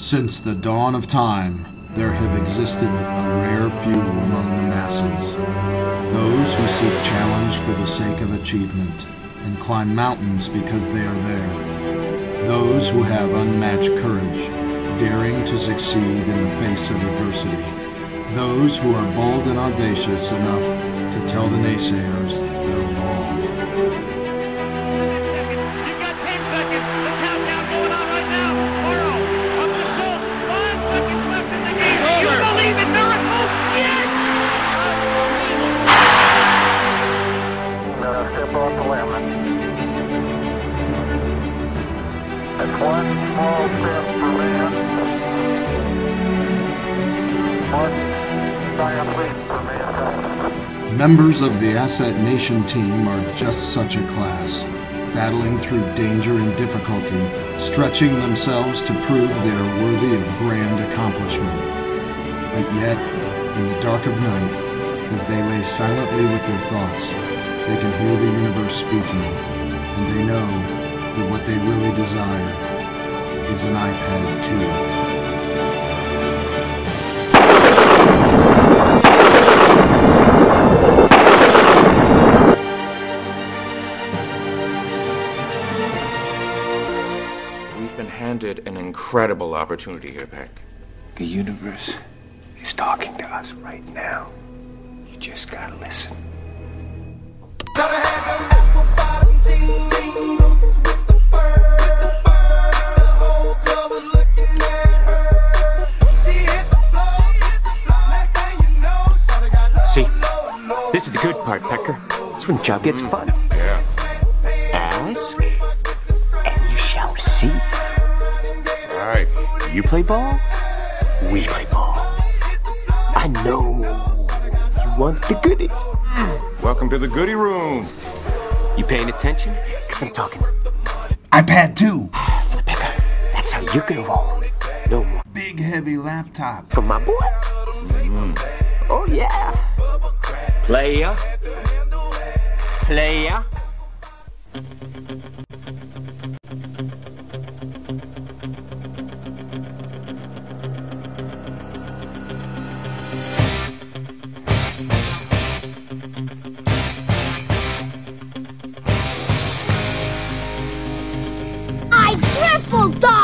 Since the dawn of time, there have existed a rare few among the masses. Those who seek challenge for the sake of achievement and climb mountains because they are there. Those who have unmatched courage, daring to succeed in the face of adversity. Those who are bold and audacious enough to tell the naysayers they're wrong. Step off the limit. That's one small step for man. One giant leap for mankind. Members of the Asset Nation team are just such a class, battling through danger and difficulty, stretching themselves to prove they are worthy of grand accomplishment. But yet, in the dark of night, as they lay silently with their thoughts, they can hear the universe speaking, and they know that what they really desire is an iPad 2. We've been handed an incredible opportunity here, Peck. The universe is talking to us right now. You just gotta listen. See, this is the good part, Pecker. It's when the job gets fun. Yeah. Ask, and you shall receive. All right. You play ball, we play ball. I know you want the goodies. Welcome to the goodie room. You paying attention? Because I'm talking iPad 2! for the. That's how you're gonna roll. No more. Big heavy laptop. For my boy? Mm. Oh, yeah. Player. Player. beautiful dog.